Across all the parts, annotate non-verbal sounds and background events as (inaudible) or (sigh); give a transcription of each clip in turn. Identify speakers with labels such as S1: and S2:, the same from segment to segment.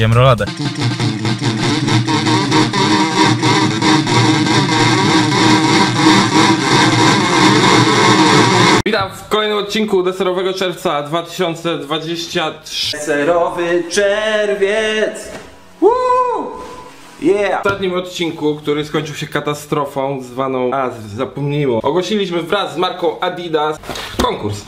S1: Jem roladę.
S2: Witam w kolejnym odcinku deserowego czerwca 2023.
S3: Serowy czerwiec! Woo! Yeah!
S2: W ostatnim odcinku, który skończył się katastrofą zwaną... A, zapomniło. Ogłosiliśmy wraz z marką Adidas konkurs.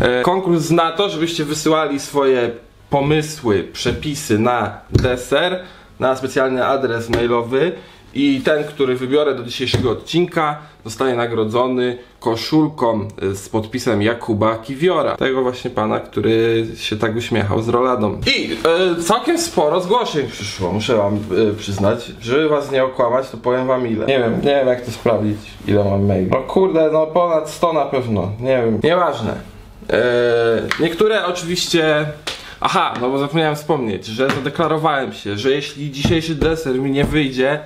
S2: E, konkurs na to, żebyście wysyłali swoje pomysły, przepisy na deser na specjalny adres mailowy i ten, który wybiorę do dzisiejszego odcinka zostanie nagrodzony koszulką e, z podpisem Jakuba Kiwiora. Tego właśnie pana, który się tak uśmiechał z roladą. I e, całkiem sporo zgłoszeń przyszło, muszę wam e, przyznać. Żeby was nie okłamać, to powiem wam ile. Nie wiem, nie wiem jak to sprawdzić, ile mam maili. No kurde, no ponad 100 na pewno, nie wiem. Nieważne. E, niektóre oczywiście... Aha, no bo zapomniałem wspomnieć, że zadeklarowałem się, że jeśli dzisiejszy deser mi nie wyjdzie,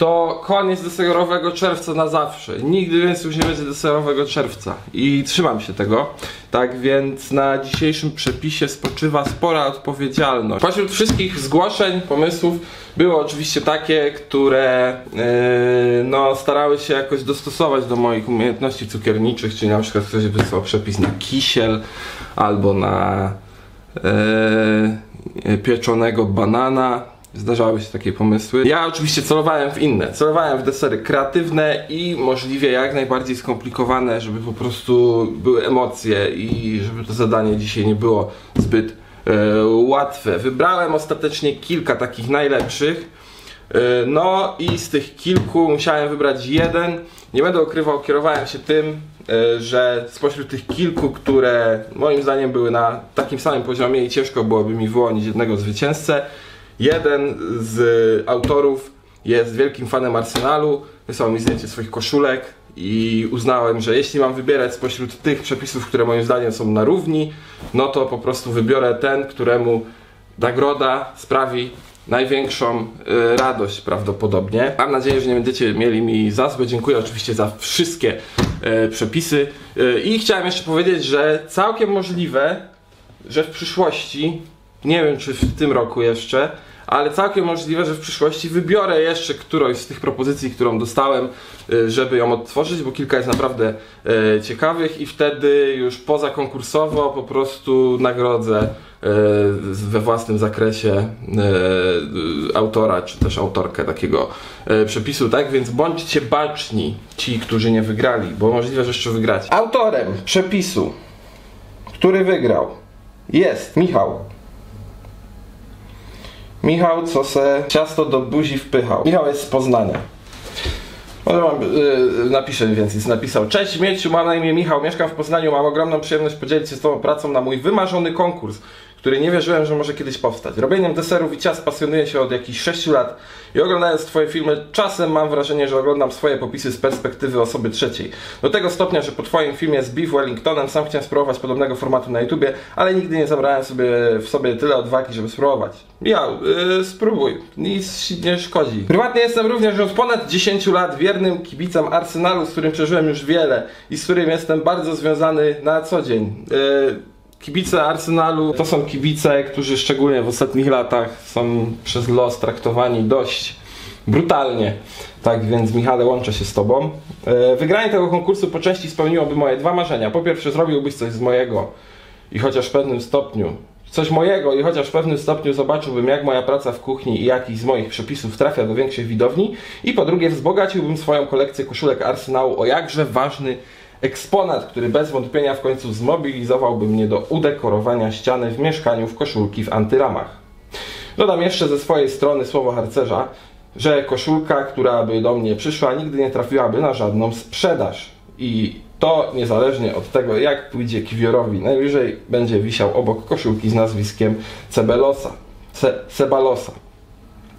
S2: to koniec deserowego czerwca na zawsze. Nigdy więcej już nie będzie deserowego czerwca. I trzymam się tego. Tak więc na dzisiejszym przepisie spoczywa spora odpowiedzialność. Pośród wszystkich zgłoszeń, pomysłów były oczywiście takie, które yy, no, starały się jakoś dostosować do moich umiejętności cukierniczych, czyli na przykład ktoś wysłał przepis na kisiel albo na yy, pieczonego banana. Zdarzały się takie pomysły. Ja oczywiście celowałem w inne. Celowałem w desery kreatywne i możliwie jak najbardziej skomplikowane, żeby po prostu były emocje i żeby to zadanie dzisiaj nie było zbyt e, łatwe. Wybrałem ostatecznie kilka takich najlepszych. E, No i z tych kilku musiałem wybrać jeden. Nie będę ukrywał, kierowałem się tym, e, że spośród tych kilku, które moim zdaniem były na takim samym poziomie i ciężko byłoby mi wyłonić jednego zwycięzcę, jeden z autorów jest wielkim fanem Arsenalu, wysłał mi zdjęcie swoich koszulek i uznałem, że jeśli mam wybierać spośród tych przepisów, które moim zdaniem są na równi, no to po prostu wybiorę ten, któremu nagroda sprawi największą y, radość prawdopodobnie. Mam nadzieję, że nie będziecie mieli mi za złe. Dziękuję oczywiście za wszystkie y, przepisy. Y, I chciałem jeszcze powiedzieć, że całkiem możliwe, że w przyszłości, nie wiem czy w tym roku jeszcze, ale całkiem możliwe, że w przyszłości wybiorę jeszcze którąś z tych propozycji, którą dostałem, y, żeby ją odtworzyć, bo kilka jest naprawdę y, ciekawych i wtedy już poza konkursowo po prostu nagrodzę y, we własnym zakresie autora, czy też autorkę takiego przepisu, tak? Więc bądźcie baczni, ci, którzy nie wygrali, bo możliwe, że jeszcze wygracie. Autorem przepisu, który wygrał, jest Michał. Michał, co se ciasto do buzi wpychał. Michał jest z Poznania. Może mam, yy, napiszę więcej, co napisał. Cześć Mieciu, mam na imię Michał, mieszkam w Poznaniu, mam ogromną przyjemność podzielić się z Tobą pracą na mój wymarzony konkurs, który nie wierzyłem, że może kiedyś powstać. Robieniem deserów i ciast pasjonuję się od jakichś 6 lat i oglądając Twoje filmy, czasem mam wrażenie, że oglądam swoje popisy z perspektywy osoby trzeciej. Do tego stopnia, że po Twoim filmie z Beef Wellingtonem sam chciałem spróbować podobnego formatu na YouTubie, ale nigdy nie zabrałem sobie w sobie tyle odwagi, żeby spróbować. Michał, yy, spróbuj, nic nie szkodzi. Prywatnie jestem również już ponad 10 lat wiernym kibicem Arsenalu, z którym przeżyłem już wiele i z którym jestem bardzo związany na co dzień. Yy, Kibice Arsenalu to są kibice, którzy szczególnie w ostatnich latach są przez los traktowani dość brutalnie. Tak więc Michale łączę się z Tobą. E, Wygranie tego konkursu po części spełniłoby moje dwa marzenia. Po pierwsze zrobiłbyś coś z mojego i chociaż w pewnym stopniu coś mojego i chociaż w pewnym stopniu zobaczyłbym jak moja praca w kuchni i jakiś z moich przepisów trafia do większych widowni i po drugie wzbogaciłbym swoją kolekcję koszulek Arsenału o jakże ważny eksponat, który bez wątpienia w końcu zmobilizowałby mnie do udekorowania ściany w mieszkaniu w koszulki w antyramach. Dodam jeszcze ze swojej strony słowo harcerza, że koszulka, która by do mnie przyszła, nigdy nie trafiłaby na żadną sprzedaż. I to niezależnie od tego, jak pójdzie Kiwiorowi. Najwyżej będzie wisiał obok koszulki z nazwiskiem Cebelosa. Ce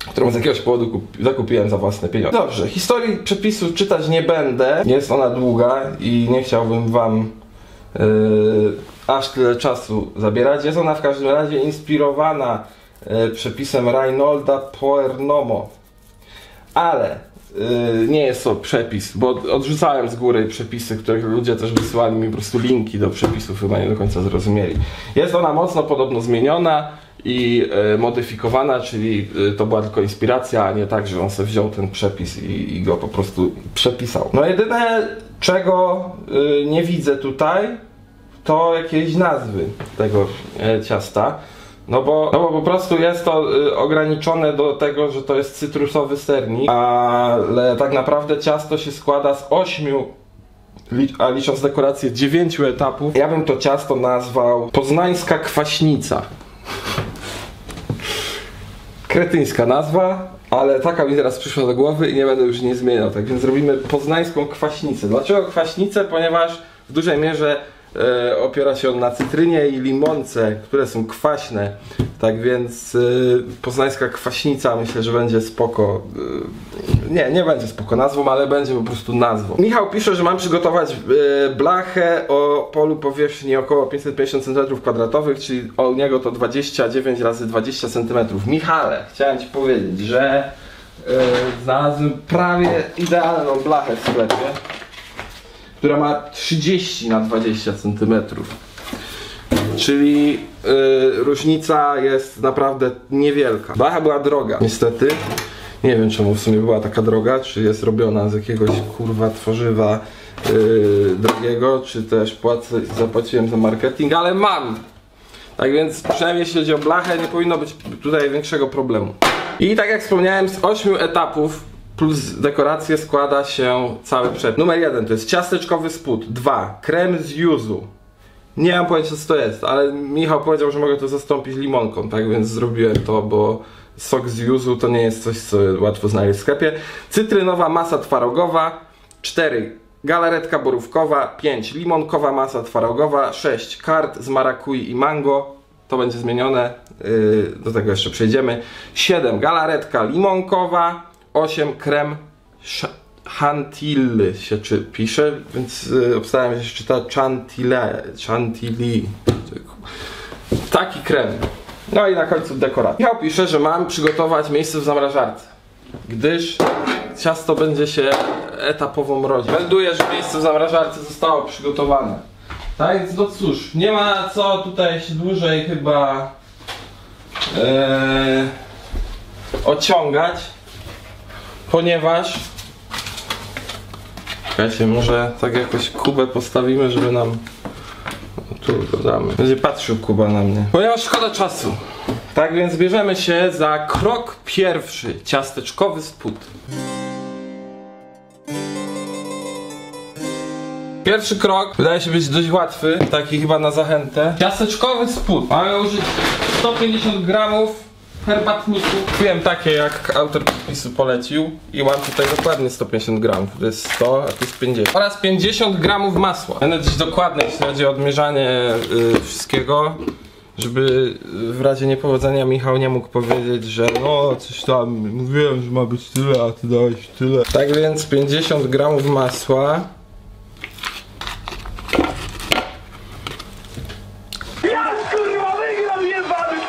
S2: którą z jakiegoś powodu kup- zakupiłem za własne pieniądze. Dobrze, historii przepisu czytać nie będę. Jest ona długa i nie chciałbym wam yy, aż tyle czasu zabierać. Jest ona w każdym razie inspirowana yy, przepisem Reinolda Poernomo. Ale yy, nie jest to przepis, bo odrzucałem z góry przepisy, których ludzie też wysyłali mi po prostu linki do przepisów, chyba nie do końca zrozumieli. Jest ona mocno podobno zmieniona i e, modyfikowana, czyli e, to była tylko inspiracja, a nie tak, że on sobie wziął ten przepis i, i go po prostu przepisał. No jedyne czego e, nie widzę tutaj to jakieś nazwy tego ciasta. No bo, no bo po prostu jest to ograniczone do tego, że to jest cytrusowy sernik, ale tak naprawdę ciasto się składa z ośmiu, a licząc dekorację, dziewięciu etapów. Ja bym to ciasto nazwał poznańska kwaśnica. Kretyńska nazwa, ale taka mi teraz przyszła do głowy i nie będę już nie zmieniał. Tak więc zrobimy poznańską kwaśnicę. Dlaczego kwaśnicę? Ponieważ w dużej mierze e, opiera się on na cytrynie i limonce, które są kwaśne. Tak więc e, poznańska kwaśnica myślę, że będzie spoko. E, nie, nie będzie spoko nazwą, ale będzie po prostu nazwą. Michał pisze, że mam przygotować blachę o polu powierzchni około 550 cm2, czyli u niego to 29 razy 20 cm. Michale, chciałem Ci powiedzieć, że e, znalazłem prawie idealną blachę w sklepie która ma 30 na 20 cm. Czyli y, różnica jest naprawdę niewielka. Blacha była droga, niestety. Nie wiem czemu w sumie była taka droga, czy jest robiona z jakiegoś kurwa tworzywa y, drogiego, czy też płacę, zapłaciłem za marketing, ale mam! Tak więc przynajmniej jeśli chodzi o blachę, nie powinno być tutaj większego problemu. I tak jak wspomniałem, z 8 etapów plus dekoracje składa się cały przed. Numer jeden to jest ciasteczkowy spód. Dwa, krem z yuzu. Nie mam pojęcia co to jest, ale Michał powiedział, że mogę to zastąpić limonką, tak więc zrobiłem to, bo sok z yuzu to nie jest coś, co łatwo znaleźć w sklepie. Cytrynowa masa twarogowa. 4. Galaretka borówkowa. 5. Limonkowa masa twarogowa. 6. Kart z marakui i mango. To będzie zmienione. Yy, do tego jeszcze przejdziemy. 7. Galaretka limonkowa. 8. Krem chantilly się czy pisze, więc yy, obstawiam, że się czyta chantille, chantilly. Taki krem. No i na końcu dekoracja. Michał pisze, że mam przygotować miejsce w zamrażarce, gdyż ciasto będzie się etapowo mrozić. Melduję, że miejsce w zamrażarce zostało przygotowane. Tak więc no cóż, nie ma co tutaj się dłużej chyba e, ociągać, ponieważ Czekajcie, może tak jakoś Kubę postawimy, żeby nam tu dodamy. Będzie patrzył Kuba na mnie. Ponieważ szkoda czasu. Tak więc bierzemy się za krok pierwszy. Ciasteczkowy spód. Pierwszy krok wydaje się być dość łatwy, taki chyba na zachętę. Ciasteczkowy spód. Mamy użyć 150 gramów herbatników. Kupiłem takie jak autor podpisu polecił i mam tutaj dokładnie 150 gramów. To jest 100, a to jest 50. Oraz 50 gramów masła. Będę dość dokładny jeśli chodzi o odmierzanie y, wszystkiego. Żeby w razie niepowodzenia Michał nie mógł powiedzieć, że no coś tam, mówiłem, że ma być tyle, a ty dałeś tyle. Tak więc 50 gramów masła.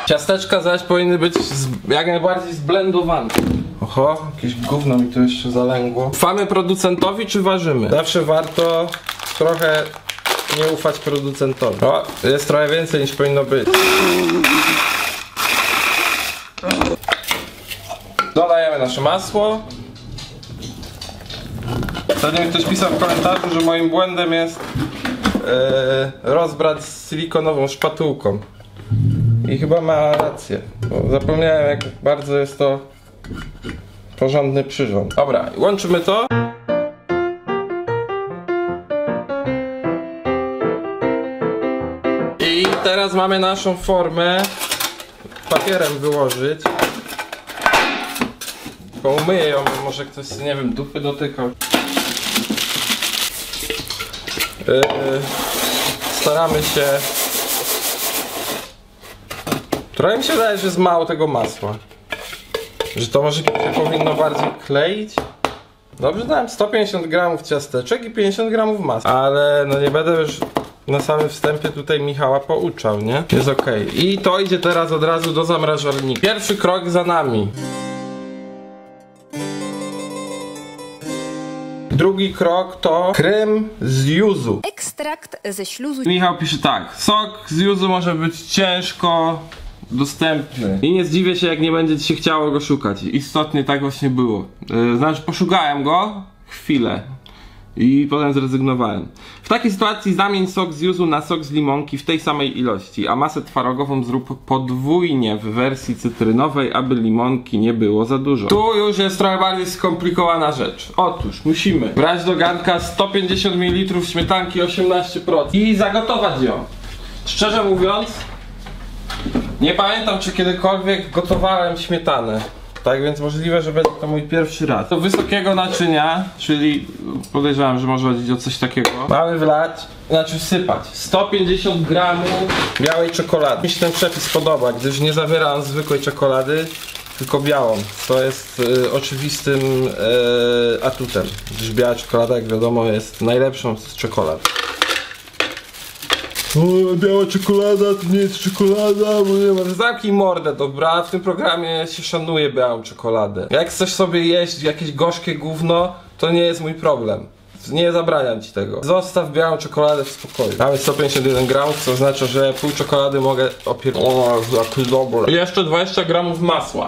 S2: Ciasteczka zaś powinny być z, jak najbardziej zblendowane. Oho, jakieś gówno mi tu jeszcze zalęgło. Ufamy producentowi czy ważymy? Zawsze warto trochę nie ufać producentowi. O, jest trochę więcej niż powinno być. Dodajemy nasze masło. Ostatnio mi ktoś pisał w komentarzu, że moim błędem jest e, rozbrać z silikonową szpatułką. I chyba ma rację, bo zapomniałem jak bardzo jest to porządny przyrząd. Dobra, łączymy to. I teraz mamy naszą formę papierem wyłożyć. Tylko umyję ją, bo może ktoś, nie wiem, dupy dotykał. Yy, staramy się Trochę mi się wydaje, że jest mało tego masła. Że to może się powinno bardziej kleić. Dobrze dałem 150 gramów ciasteczek i 50 gramów masła. Ale no nie będę już na samym wstępie tutaj Michała pouczał, nie? Jest ok. I to idzie teraz od razu do zamrażalnika. Pierwszy krok za nami. Drugi krok to krem z yuzu.
S1: Ekstrakt ze śluzu
S2: Michał pisze tak. Sok z yuzu może być ciężko dostępny. I nie zdziwię się, jak nie będzie ci się chciało go szukać. Istotnie tak właśnie było. Yy, znaczy, poszukałem go chwilę. I potem zrezygnowałem. W takiej sytuacji zamień sok z yuzu na sok z limonki w tej samej ilości, a masę twarogową zrób podwójnie w wersji cytrynowej, aby limonki nie było za dużo. Tu już jest trochę bardziej skomplikowana rzecz. Otóż musimy brać do garnka 150 ml śmietanki 18% i zagotować ją. Szczerze mówiąc, nie pamiętam czy kiedykolwiek gotowałem śmietanę. Tak więc możliwe, że będzie to mój pierwszy raz. Do wysokiego naczynia, czyli podejrzewam, że może chodzić o coś takiego. Mamy wlać, znaczy sypać 150 gramów białej czekolady. Mi się ten przepis podoba, gdyż nie zawiera on zwykłej czekolady, tylko białą. To jest y, oczywistym y, atutem, gdyż biała czekolada, jak wiadomo, jest najlepszą z czekolad. O, biała czekolada to nie jest czekolada, bo nie ma. Zamknij mordę, dobra? W tym programie się szanuje białą czekoladę. Jak chcesz sobie jeść jakieś gorzkie gówno, to nie jest mój problem. Nie zabraniam ci tego. Zostaw białą czekoladę w spokoju. Mamy 151 gramów, co oznacza, że pół czekolady mogę opier... O, jaki dobry. I jeszcze 20 gramów masła.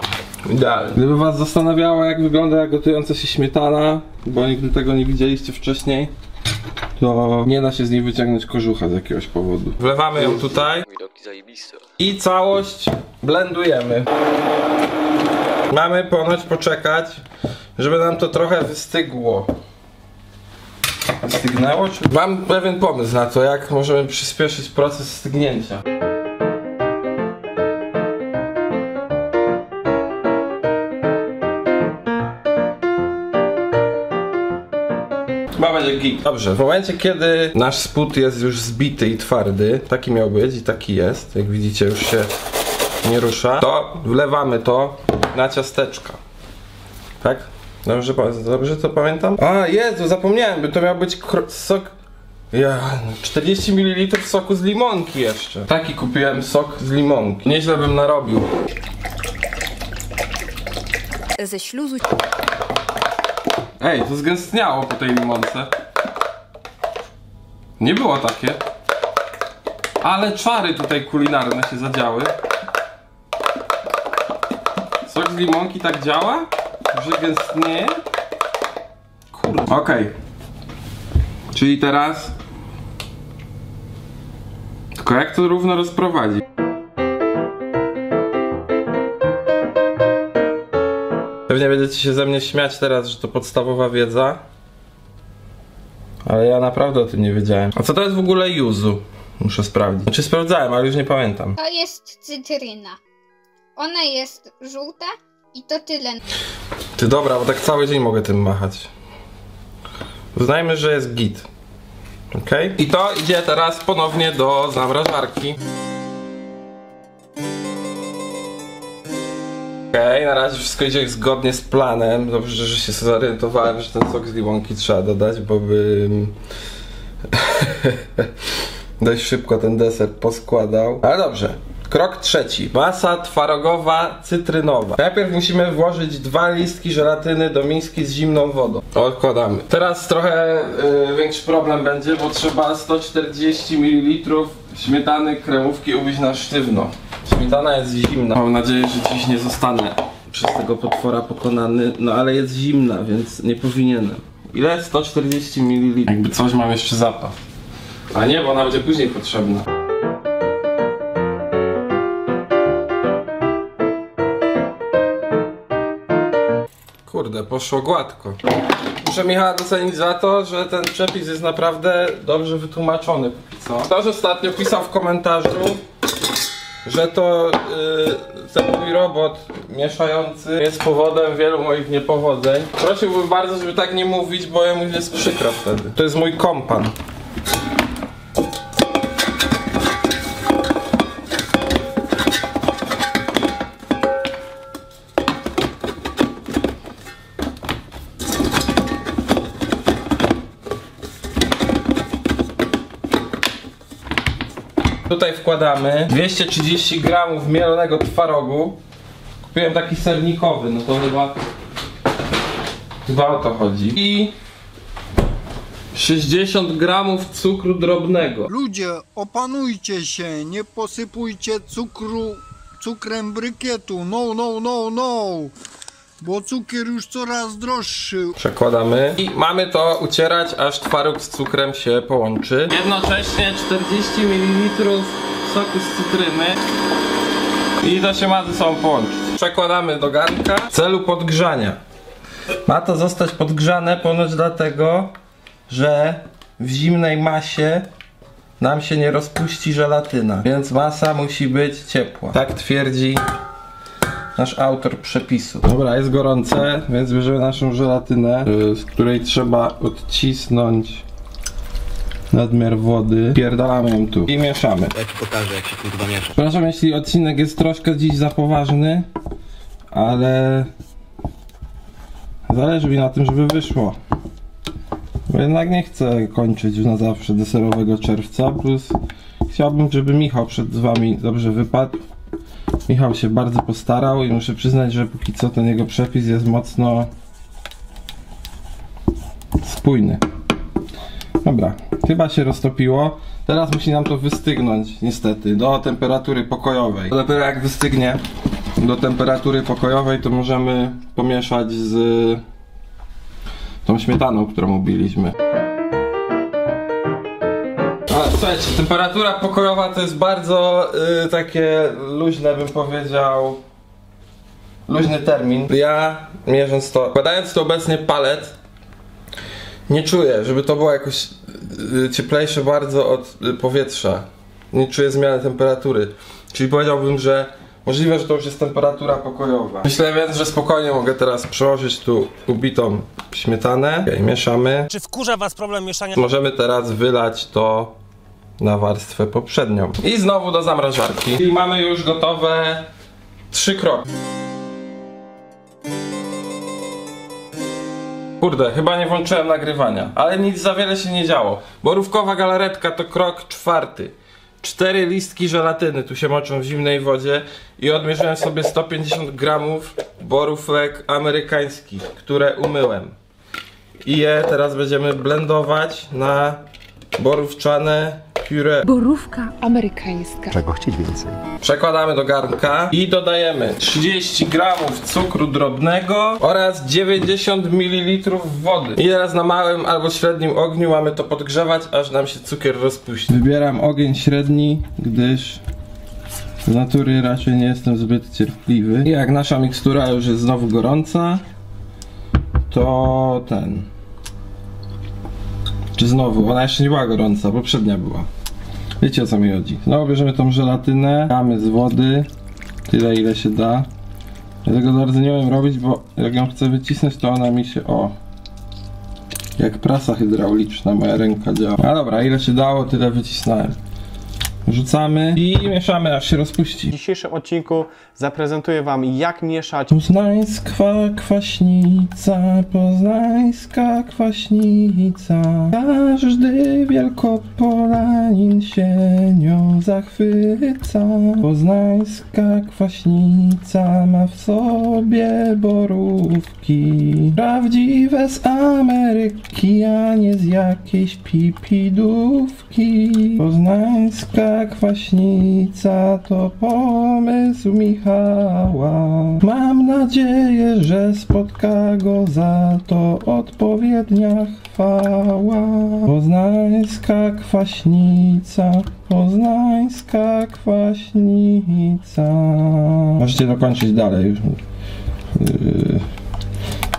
S2: Idealnie. Gdyby was zastanawiało, jak wygląda gotująca się śmietana, bo nigdy tego nie widzieliście wcześniej, to nie da się z niej wyciągnąć kożucha z jakiegoś powodu. Wlewamy ją tutaj i całość blendujemy. Mamy ponoć poczekać, żeby nam to trochę wystygło. Wystygnęło? Czy... Mam pewien pomysł na to, jak możemy przyspieszyć proces stygnięcia. Chyba będzie git. Dobrze, w momencie kiedy nasz spód jest już zbity i twardy, taki miał być i taki jest, jak widzicie już się nie rusza, to wlewamy to na ciasteczka. Tak? Dobrze, dobrze to pamiętam? A, Jezu, zapomniałem, by to miał być sok... Ja, 40 ml soku z limonki jeszcze. Taki kupiłem sok z limonki. Nieźle bym narobił.
S4: ze śluzu
S2: Ej, to zgęstniało po tej limonce. Nie było takie. Ale czary tutaj kulinarne się zadziały. Sok z limonki tak działa? Że gęstnieje? Kurde. Okej. Czyli teraz... Tylko jak to równo rozprowadzić? Pewnie będziecie się ze mnie śmiać teraz, że to podstawowa wiedza. Ale ja naprawdę o tym nie wiedziałem. A co to jest w ogóle yuzu? Muszę sprawdzić. Znaczy sprawdzałem, ale już nie pamiętam.
S5: To jest cytryna. Ona jest żółta i to tyle.
S2: Ty dobra, bo tak cały dzień mogę tym machać. Uznajmy, że jest git. Ok? I to idzie teraz ponownie do zamrażarki. Okej, na razie wszystko idzie zgodnie z planem. Dobrze, że się zorientowałem, że ten sok z limonki trzeba dodać, bo bym (laughs) dość szybko ten deser poskładał. Ale dobrze. Krok trzeci. Masa twarogowa cytrynowa. Najpierw musimy włożyć dwa listki żelatyny do miski z zimną wodą. Odkładamy. Teraz trochę y, większy problem będzie, bo trzeba 140 ml śmietany kremówki ubić na sztywno. Śmietana jest zimna. Mam nadzieję, że dziś nie zostanę przez tego potwora pokonany, no ale jest zimna, więc nie powinienem. Ile? 140 ml. Jakby coś mam jeszcze zapas. A nie, bo ona będzie później potrzebna. Kurde, poszło gładko. Muszę Michała docenić za to, że ten przepis jest naprawdę dobrze wytłumaczony póki co. Ktoś ostatnio pisał w komentarzu, że to yy, ten mój robot mieszający jest powodem wielu moich niepowodzeń. Prosiłbym bardzo, żeby tak nie mówić, bo jemu jest przykro wtedy. To jest mój kompan. Tutaj wkładamy 230 gramów mielonego twarogu. Kupiłem taki sernikowy, no to chyba chyba o to chodzi. I 60 gramów cukru drobnego.
S6: Ludzie, opanujcie się, nie posypujcie cukru
S1: cukrem brykietu. No, no, no, no. Bo cukier już coraz droższy.
S2: Przekładamy i mamy to ucierać, aż twaróg z cukrem się połączy. Jednocześnie 40 ml soku z cytryny i to się ma ze sobą połączyć. Przekładamy do garnka w celu podgrzania. Ma to zostać podgrzane ponoć dlatego, że w zimnej masie nam się nie rozpuści żelatyna, więc masa musi być ciepła. Tak twierdzi nasz autor przepisu. Dobra, jest gorące, więc bierzemy naszą żelatynę, y, z której trzeba odcisnąć nadmiar wody. Pierdalamy ją tu i mieszamy.
S6: Ja ci pokażę, jak się kurwa miesza.
S2: Przepraszam, jeśli odcinek jest troszkę dziś za poważny, ale zależy mi na tym, żeby wyszło. Bo jednak nie chcę kończyć już na zawsze deserowego czerwca, plus chciałbym, żeby Michał przed wami dobrze wypadł. Michał się bardzo postarał i muszę przyznać, że póki co ten jego przepis jest mocno spójny. Dobra, chyba się roztopiło. Teraz musi nam to wystygnąć, niestety, do temperatury pokojowej. Dopiero jak wystygnie do temperatury pokojowej, to możemy pomieszać z tą śmietaną, którą ubiliśmy. Słuchajcie, temperatura pokojowa to jest bardzo y, takie luźne, bym powiedział, luźny termin. Ja, mierząc to, badając to obecnie palet, nie czuję, żeby to było jakoś y, cieplejsze bardzo od y, powietrza. Nie czuję zmiany temperatury. Czyli powiedziałbym, że możliwe, że to już jest temperatura pokojowa. Myślę więc, że spokojnie mogę teraz przełożyć tu ubitą śmietanę. Okay, mieszamy.
S7: Czy wkurza was problem mieszania?
S2: Możemy teraz wylać to na warstwę poprzednią. I znowu do zamrażarki. I mamy już gotowe trzy kroki. Kurde, chyba nie włączyłem nagrywania, ale nic za wiele się nie działo. Borówkowa galaretka to krok czwarty. Cztery listki żelatyny tu się moczą w zimnej wodzie i odmierzyłem sobie 150 gramów borówek amerykańskich, które umyłem. I je teraz będziemy blendować na borówczane puree.
S8: Borówka amerykańska.
S6: Czego chcieć więcej?
S2: Przekładamy do garnka i dodajemy 30 gramów cukru drobnego oraz 90 ml wody. I teraz na małym albo średnim ogniu mamy to podgrzewać, aż nam się cukier rozpuści. Wybieram ogień średni, gdyż z natury raczej nie jestem zbyt cierpliwy. I jak nasza mikstura już jest znowu gorąca, to ten. Czy znowu? Ona jeszcze nie była gorąca, poprzednia była. Wiecie o co mi chodzi. Znowu bierzemy tą żelatynę, damy z wody, tyle ile się da. Ja tego bardzo nie umiem robić, bo jak ją chcę wycisnąć, to ona mi się, o, jak prasa hydrauliczna, moja ręka działa. A dobra, ile się dało, tyle wycisnąłem. Wrzucamy i mieszamy, aż się rozpuści.
S9: W dzisiejszym odcinku zaprezentuję Wam, jak mieszać
S2: Poznańska kwaśnica, poznańska kwaśnica. Każdy wielkopolanin się nią zachwyca. Poznańska kwaśnica ma w sobie borówki. Prawdziwe z Ameryki, a nie z jakiejś pipidówki. Poznańska kwaśnica to pomysł Michała. Mam nadzieję, że spotka go za to odpowiednia chwała. Poznańska kwaśnica, poznańska kwaśnica. Możecie dokończyć dalej. Yy,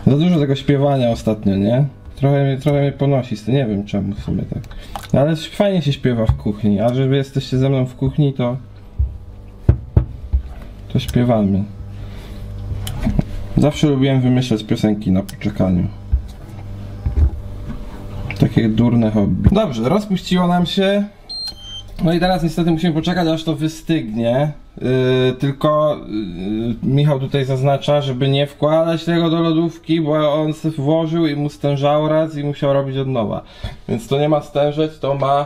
S2: Za dużo tego śpiewania ostatnio, nie? Trochę, trochę mnie ponosi nie wiem czemu w sumie tak. No Ale fajnie się śpiewa w kuchni, a że jesteście ze mną w kuchni, to to śpiewamy. Zawsze lubiłem wymyślać piosenki na poczekaniu. Takie durne hobby. Dobrze, rozpuściło nam się. No i teraz niestety musimy poczekać aż to wystygnie. Yy, tylko yy, Michał tutaj zaznacza, żeby nie wkładać tego do lodówki, bo on sobie włożył i mu stężało raz i musiał robić od nowa. Więc to nie ma stężeć, to ma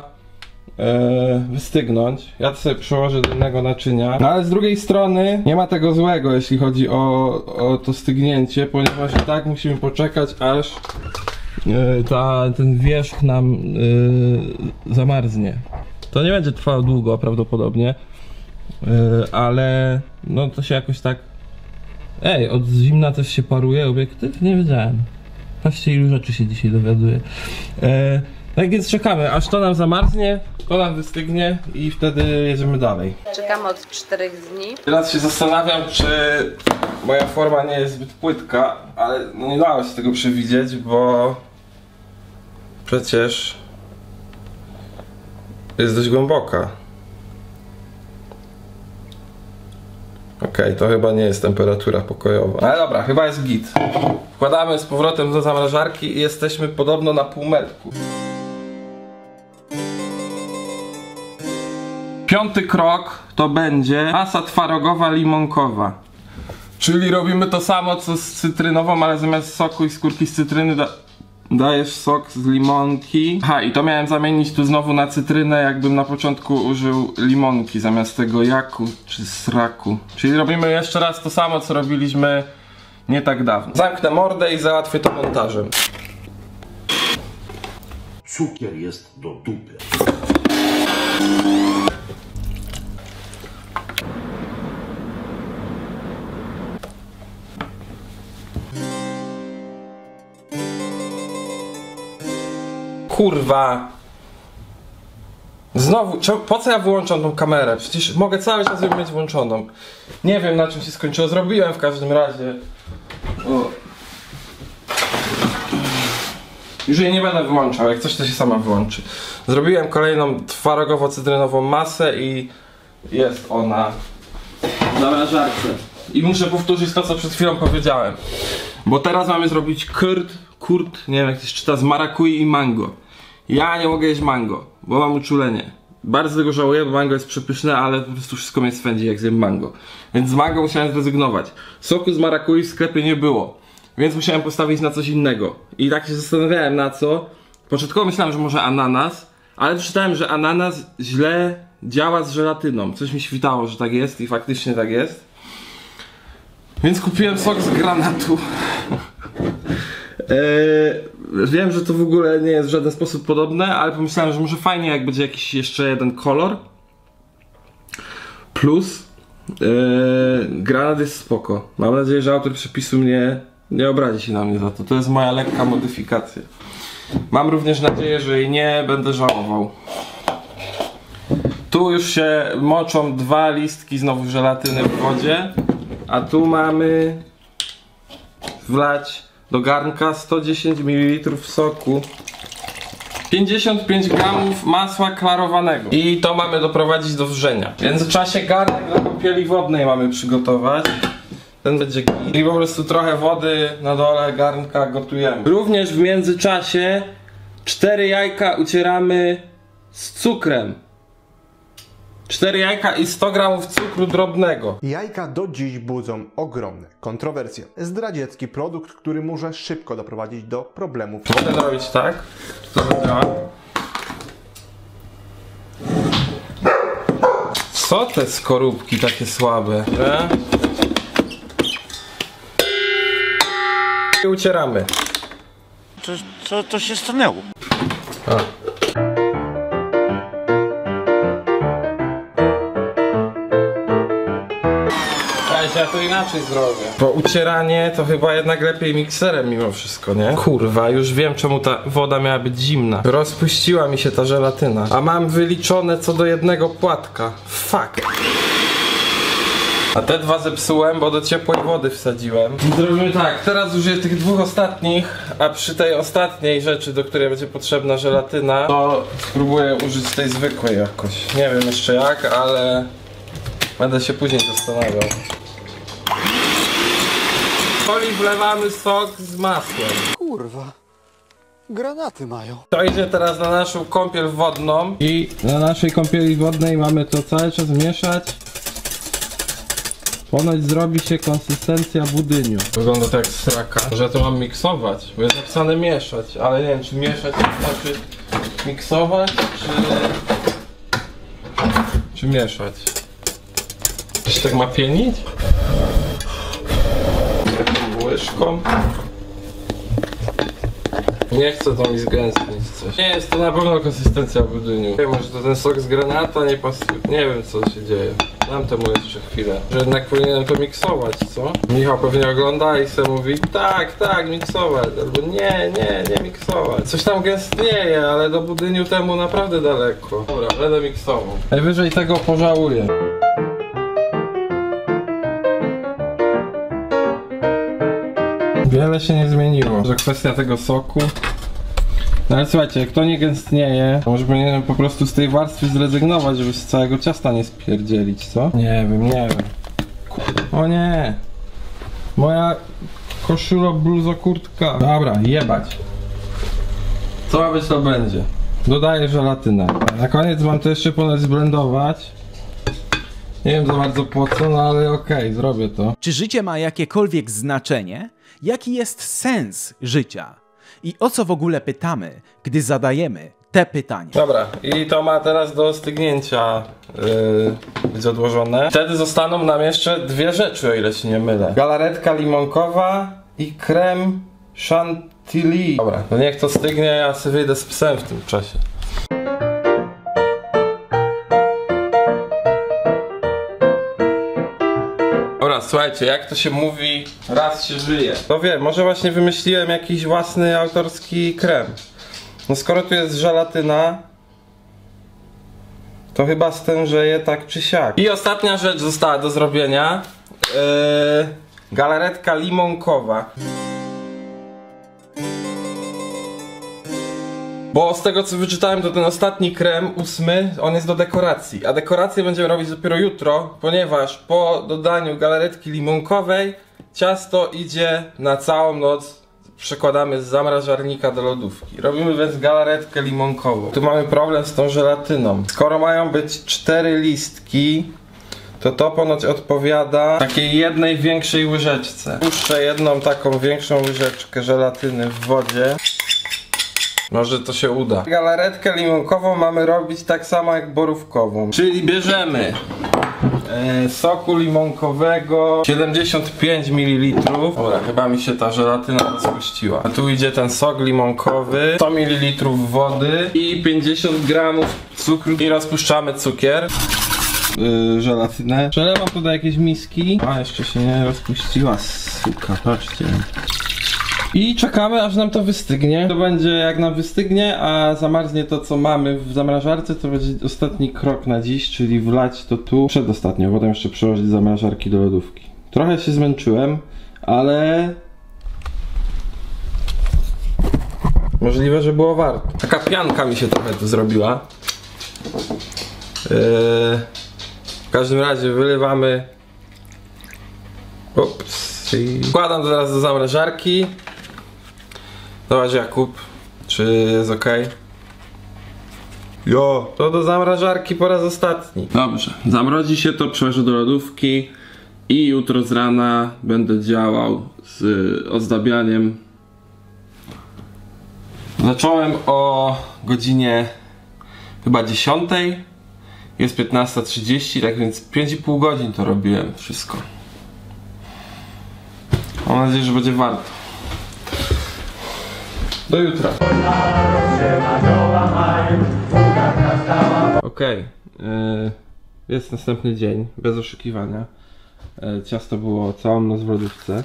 S2: e, wystygnąć. Ja to sobie przełożę do innego naczynia. No ale z drugiej strony nie ma tego złego, jeśli chodzi o, o to stygnięcie, ponieważ i tak musimy poczekać, aż e, ta, ten wierzch nam e, zamarznie. To nie będzie trwało długo prawdopodobnie. Yy, ale no to się jakoś tak... Ej, od zimna też się paruje obiektyw? Nie wiedziałem. Patrzcie ilu rzeczy się dzisiaj dowiaduje. E, tak więc czekamy, aż to nam zamarznie, to nam wystygnie i wtedy jedziemy dalej.
S7: Czekamy od czterech dni.
S2: Teraz się zastanawiam, czy moja forma nie jest zbyt płytka, ale no nie dało się tego przewidzieć, bo przecież jest dość głęboka. Okej, to chyba nie jest temperatura pokojowa. Ale dobra, chyba jest git. Wkładamy z powrotem do zamrażarki i jesteśmy podobno na półmetku. Piąty krok to będzie masa twarogowa limonkowa. Czyli robimy to samo co z cytrynową, ale zamiast soku i skórki z cytryny dajesz sok z limonki. Aha, i to miałem zamienić tu znowu na cytrynę, jakbym na początku użył limonki zamiast tego jaku czy sraku. Czyli robimy jeszcze raz to samo, co robiliśmy nie tak dawno. Zamknę mordę i załatwię to montażem.
S10: Cukier jest do dupy.
S2: Kurwa. Znowu, po co ja wyłączam tą kamerę? Przecież mogę cały czas ją mieć włączoną. Nie wiem na czym się skończyło. Zrobiłem w każdym razie. O. Już jej nie będę wyłączał, jak coś to się sama wyłączy. Zrobiłem kolejną twarogowo-cytrynową masę i jest ona zamrażarce. I muszę powtórzyć to, co przed chwilą powiedziałem. Bo teraz mamy zrobić kurt, kurt, nie wiem jak to się czyta, z marakui i mango. Ja nie mogę jeść mango, bo mam uczulenie. Bardzo tego żałuję, bo mango jest przepyszne, ale po prostu wszystko mnie swędzi jak zjem mango. Więc z mango musiałem zrezygnować. Soku z marakui w sklepie nie było, więc musiałem postawić na coś innego. I tak się zastanawiałem na co. Początkowo myślałem, że może ananas, ale przeczytałem, że ananas źle działa z żelatyną. Coś mi świtało, że tak jest i faktycznie tak jest. Więc kupiłem sok z granatu. Eee, (laughs) wiem, że to w ogóle nie jest w żaden sposób podobne, ale pomyślałem, że może fajnie jak będzie jakiś jeszcze jeden kolor. Plus eee, granat jest spoko. Mam nadzieję, że autor przepisu mnie nie obrazi się na mnie za to. To jest moja lekka modyfikacja. Mam również nadzieję, że jej nie będę żałował. Tu już się moczą dwa listki znowu żelatyny w wodzie, a tu mamy wlać do garnka 110 ml soku 55 gramów masła klarowanego i to mamy doprowadzić do wrzenia. W międzyczasie garnek do kąpieli wodnej mamy przygotować. Ten będzie. I po prostu trochę wody na dole garnka gotujemy. Również w międzyczasie 4 jajka ucieramy z cukrem. 4 jajka i 100 gramów cukru drobnego.
S11: Jajka do dziś budzą ogromne kontrowersje. Zdradziecki produkt, który może szybko doprowadzić do problemów.
S2: Mogę zrobić tak? To zadziała? Co te skorupki takie słabe? Że? I ucieramy.
S10: Co, co to się stanęło?
S2: Cześć, ja to inaczej zrobię. Bo ucieranie to chyba jednak lepiej mikserem mimo wszystko, nie? Kurwa, już wiem czemu ta woda miała być zimna. Rozpuściła mi się ta żelatyna. A mam wyliczone co do jednego płatka. Fuck. A te dwa zepsułem, bo do ciepłej wody wsadziłem. Zrobimy tak, teraz użyję tych dwóch ostatnich, a przy tej ostatniej rzeczy, do której będzie potrzebna żelatyna, to spróbuję użyć tej zwykłej jakoś. Nie wiem jeszcze jak, ale będę się później zastanawiał. Soli wlewamy sok z masłem.
S6: Kurwa. Granaty mają.
S2: To idzie teraz na naszą kąpiel wodną i na naszej kąpieli wodnej mamy to cały czas mieszać. Ponoć zrobi się konsystencja budyniu. Wygląda to jak sraka. Że to mam miksować, bo jest napisane mieszać, ale nie wiem czy mieszać to znaczy miksować, czy... czy mieszać. Czy się tak ma pienić? Łyżką. Nie chcę to mi zgęstnić coś. Nie jest to na pewno konsystencja budyniu. Wiem, może to ten sok z granata nie pasuje. Nie wiem co się dzieje. Dam temu jeszcze chwilę. Że jednak powinienem to miksować, co? Michał pewnie ogląda i sobie mówi tak, tak, miksować. Albo nie, nie, nie miksować. Coś tam gęstnieje, ale do budyniu temu naprawdę daleko. Dobra, będę miksował. Najwyżej tego pożałuję. Wiele się nie zmieniło. Że kwestia tego soku. No ale słuchajcie, jak to nie gęstnieje, to może powinienem po prostu z tej warstwy zrezygnować, żeby z całego ciasta nie spierdzielić, co? Nie wiem, nie wiem. O nie! Moja koszula, bluzo, kurtka. Dobra, jebać. Co ma być, to będzie. Dodaję żelatynę. Na koniec mam to jeszcze ponoć zblendować. Nie wiem za bardzo po co, no ale okej, zrobię to.
S12: Czy życie ma jakiekolwiek znaczenie? Jaki jest sens życia? I o co w ogóle pytamy, gdy zadajemy te pytania?
S2: Dobra, i to ma teraz do stygnięcia yy, być odłożone. Wtedy zostaną nam jeszcze dwie rzeczy, o ile się nie mylę. Galaretka limonkowa i krem chantilly. Dobra, to niech to stygnie, ja sobie wyjdę z psem w tym czasie. Dobra, słuchajcie, jak to się mówi, raz się żyje. To wiem, może właśnie wymyśliłem jakiś własny autorski krem. No skoro tu jest żelatyna, to chyba stężeje tak czy siak. I ostatnia rzecz została do zrobienia. Yy, galaretka limonkowa. Bo z tego co wyczytałem, to ten ostatni krem, ósmy, on jest do dekoracji. A dekorację będziemy robić dopiero jutro, ponieważ po dodaniu galaretki limonkowej ciasto idzie na całą noc. Przekładamy z zamrażarnika do lodówki. Robimy więc galaretkę limonkową. Tu mamy problem z tą żelatyną. Skoro mają być cztery listki, to to ponoć odpowiada takiej jednej większej łyżeczce. Puszczę jedną taką większą łyżeczkę żelatyny w wodzie. Może to się uda. Galaretkę limonkową mamy robić tak samo jak borówkową. Czyli bierzemy e, soku limonkowego 75 ml. Dobra, chyba mi się ta żelatyna rozpuściła. A tu idzie ten sok limonkowy, 100 ml wody i 50 gramów cukru. I rozpuszczamy cukier. Yy, żelatynę. Przelewam to do jakiejś miski. A, jeszcze się nie rozpuściła, suka, patrzcie. I czekamy aż nam to wystygnie. To będzie jak nam wystygnie, a zamarznie to co mamy w zamrażarce, to będzie ostatni krok na dziś, czyli wlać to tu przedostatnio, potem jeszcze przełożyć zamrażarki do lodówki. Trochę się zmęczyłem, ale możliwe, że było warto. Taka pianka mi się trochę tu zrobiła. Yy, w każdym razie wylewamy. Ups. Wkładam teraz do zamrażarki. Zobacz Jakub, czy jest ok? Jo, to do zamrażarki po raz ostatni. Dobrze, zamrozi się to, przełożę do lodówki i jutro z rana będę działał z ozdabianiem. Zacząłem o godzinie chyba 10. Jest 15.30, tak więc 5,5 godzin to robiłem wszystko. Mam nadzieję, że będzie warto. Do jutra. Okej. Okay. Jest następny dzień, bez oszukiwania. E, Ciasto było całą noc w lodówce.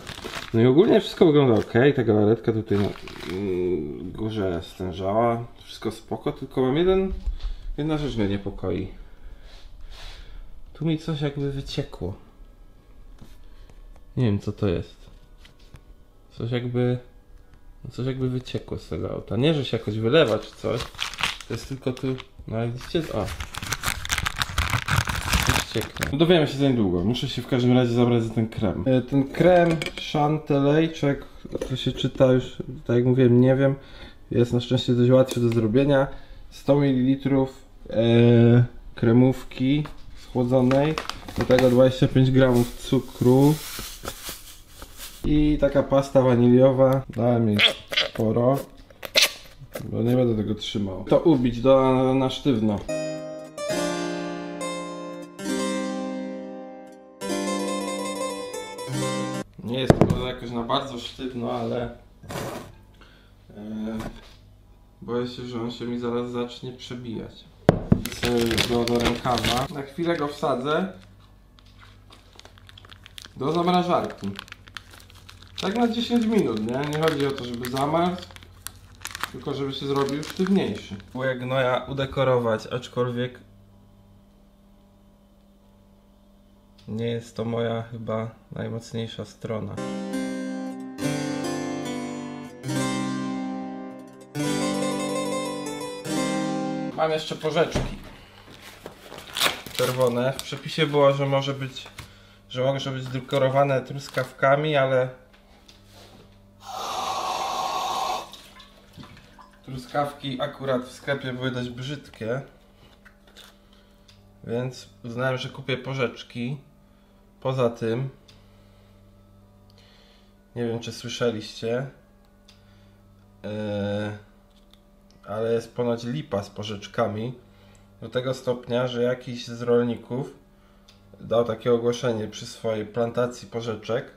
S2: No i ogólnie wszystko wygląda ok. Ta galaretka tutaj na mm, górze stężała. Wszystko spoko, tylko mam jeden... Jedna rzecz mnie niepokoi. Tu mi coś jakby wyciekło. Nie wiem co to jest. Coś jakby... no Coś jakby wyciekło z tego auta. Nie, że się jakoś wylewa czy coś. To jest tylko tu... No widzicie? O! Coś cieknie. No dowiemy się za niedługo. Muszę się w każdym razie zabrać za ten krem. E, ten krem jak to się czyta już, tak jak mówiłem, nie wiem. Jest na szczęście dość łatwy do zrobienia. 100 ml e, kremówki schłodzonej. Do tego 25 gramów cukru. I taka pasta waniliowa. Dałem jej sporo. Bo nie będę tego trzymał. To ubić do, na sztywno. Nie jest to jakoś na bardzo sztywno, ale e, boję się, że on się mi zaraz zacznie przebijać. Go do rękawa. Na chwilę go wsadzę do zamrażarki. Tak na 10 minut, nie? Nie chodzi o to, żeby zamarzł, tylko żeby się zrobił sztywniejszy. Próbuję gnoja udekorować, aczkolwiek nie jest to moja chyba najmocniejsza strona. Mam jeszcze porzeczki czerwone. W przepisie było, że może być, że może być dekorowane truskawkami, ale truskawki akurat w sklepie były dość brzydkie. Więc uznałem, że kupię porzeczki. Poza tym nie wiem czy słyszeliście yy, ale jest ponoć lipa z porzeczkami do tego stopnia, że jakiś z rolników dał takie ogłoszenie przy swojej plantacji porzeczek,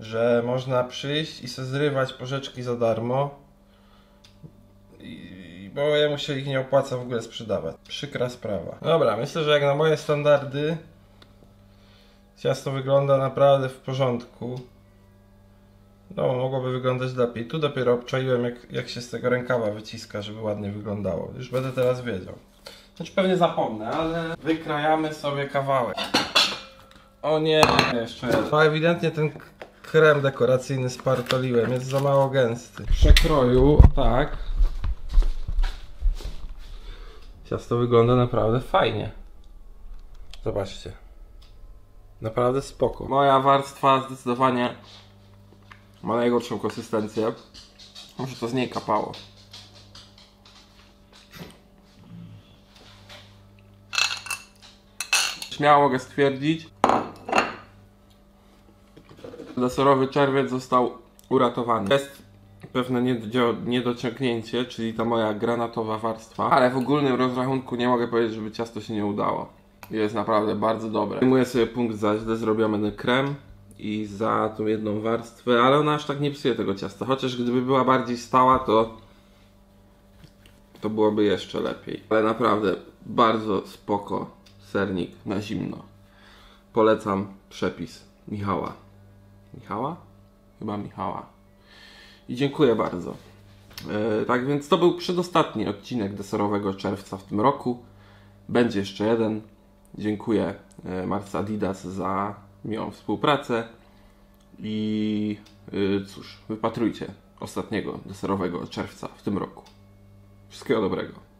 S2: że można przyjść i sobie zrywać porzeczki za darmo, i, bo jemu się ich nie opłaca w ogóle sprzedawać. Przykra sprawa. Dobra, myślę, że jak na moje standardy ciasto wygląda naprawdę w porządku. No, mogłoby wyglądać lepiej. Tu dopiero obczaiłem, jak, jak się z tego rękawa wyciska, żeby ładnie wyglądało. Już będę teraz wiedział. Znaczy pewnie zapomnę, ale wykrajamy sobie kawałek. O nie, jeszcze jeden. No ewidentnie ten krem dekoracyjny spartoliłem, jest za mało gęsty. Przekroju, tak. Ciasto wygląda naprawdę fajnie. Zobaczcie. Naprawdę spoko. Moja warstwa zdecydowanie ma najgorszą konsystencję. Może to z niej kapało. Śmiało mogę stwierdzić, deserowy czerwiec został uratowany. Jest pewne niedo- niedociągnięcie, czyli ta moja granatowa warstwa, ale w ogólnym rozrachunku nie mogę powiedzieć, żeby ciasto się nie udało. Jest naprawdę bardzo dobre. Zajmuję sobie punkt za źle zrobiony krem i za tą jedną warstwę, ale ona aż tak nie psuje tego ciasta. Chociaż gdyby była bardziej stała, to to byłoby jeszcze lepiej. Ale naprawdę bardzo spoko sernik na zimno. Polecam przepis Michała. Michała? Chyba Michała. I dziękuję bardzo. E, tak więc to był przedostatni odcinek deserowego czerwca w tym roku. Będzie jeszcze jeden. Dziękuję e, Marce Adidas za miłą współpracę. I e, cóż, wypatrujcie ostatniego deserowego czerwca w tym roku. Wszystkiego dobrego.